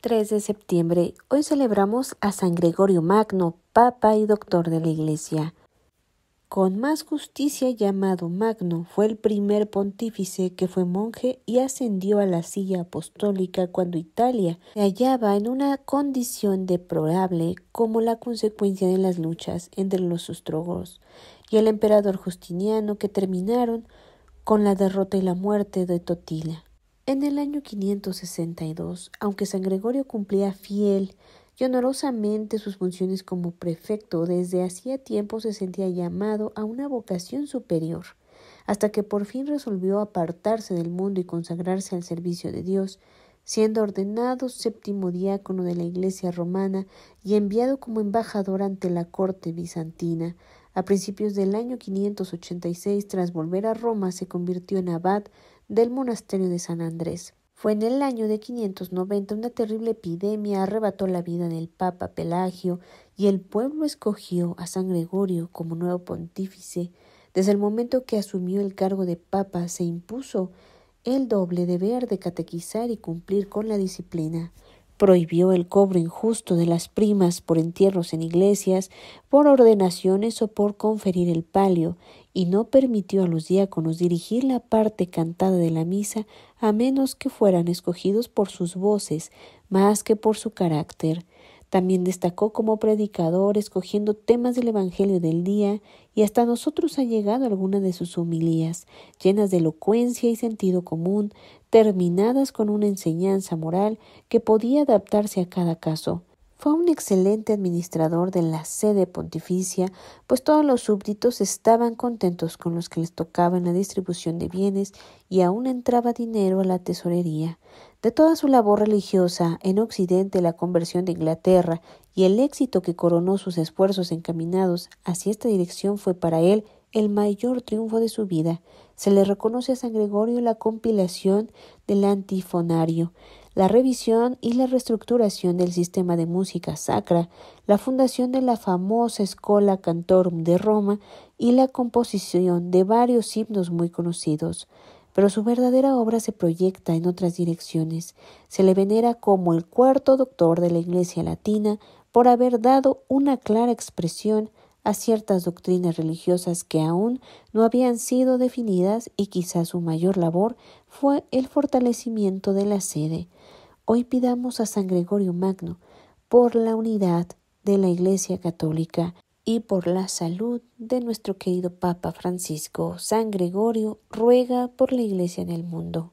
3 de septiembre. Hoy celebramos a San Gregorio Magno, Papa y Doctor de la Iglesia. Con más justicia llamado Magno, fue el primer pontífice que fue monje y ascendió a la silla apostólica cuando Italia se hallaba en una condición deplorable como la consecuencia de las luchas entre los ostrogos y el emperador Justiniano que terminaron con la derrota y la muerte de Totila. En el año 562, aunque San Gregorio cumplía fiel y honorosamente sus funciones como prefecto, desde hacía tiempo se sentía llamado a una vocación superior, hasta que por fin resolvió apartarse del mundo y consagrarse al servicio de Dios, siendo ordenado séptimo diácono de la Iglesia romana y enviado como embajador ante la corte bizantina. A principios del año 586, tras volver a Roma, se convirtió en abad del monasterio de San Andrés. Fue en el año de 590 una terrible epidemia arrebató la vida del Papa Pelagio y el pueblo escogió a San Gregorio como nuevo pontífice. Desde el momento que asumió el cargo de Papa se impuso el doble deber de catequizar y cumplir con la disciplina prohibió el cobro injusto de las primas por entierros en iglesias, por ordenaciones o por conferir el palio, y no permitió a los diáconos dirigir la parte cantada de la misa a menos que fueran escogidos por sus voces más que por su carácter. También destacó como predicador, escogiendo temas del Evangelio del día, y hasta nosotros ha llegado alguna de sus homilías, llenas de elocuencia y sentido común, terminadas con una enseñanza moral que podía adaptarse a cada caso. Fue un excelente administrador de la sede pontificia, pues todos los súbditos estaban contentos con los que les tocaba en la distribución de bienes y aún entraba dinero a la tesorería. De toda su labor religiosa en Occidente, la conversión de Inglaterra y el éxito que coronó sus esfuerzos encaminados hacia esta dirección fue para él el mayor triunfo de su vida. Se le reconoce a San Gregorio la compilación del antifonario, la revisión y la reestructuración del sistema de música sacra, la fundación de la famosa Escola Cantorum de Roma y la composición de varios himnos muy conocidos. Pero su verdadera obra se proyecta en otras direcciones. Se le venera como el cuarto doctor de la Iglesia latina por haber dado una clara expresión a ciertas doctrinas religiosas que aún no habían sido definidas y quizás su mayor labor fue el fortalecimiento de la sede. Hoy pidamos a San Gregorio Magno por la unidad de la Iglesia Católica y por la salud de nuestro querido Papa Francisco. San Gregorio ruega por la Iglesia en el mundo.